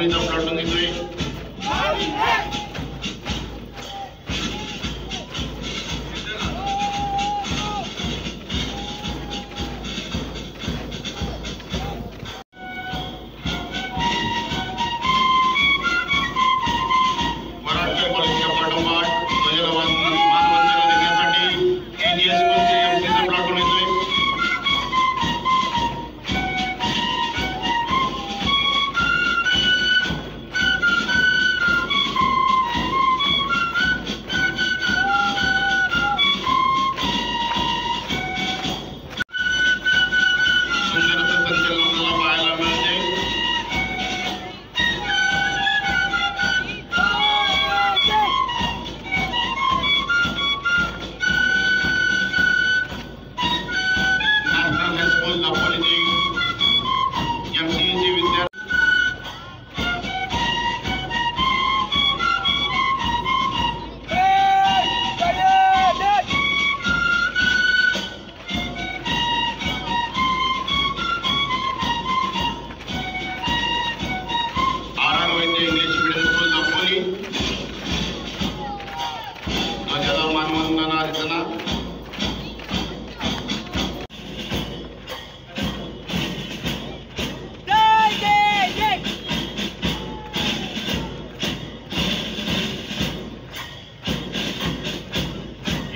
Alfredo Abrão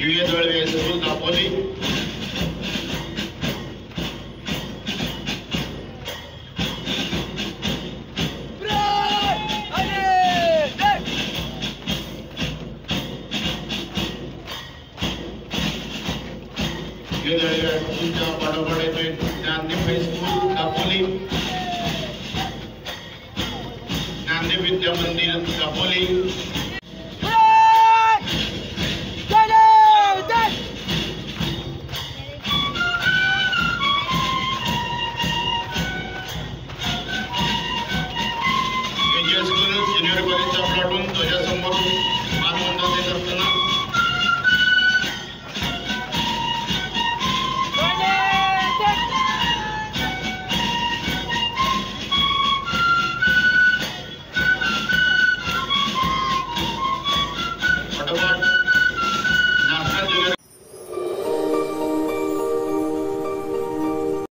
युए Dalvi school Dapoli पाठोपाठ येतोय ज्ञानदीप हायस्कूल दापोली ज्ञानदीप विद्या मंदिर दापोली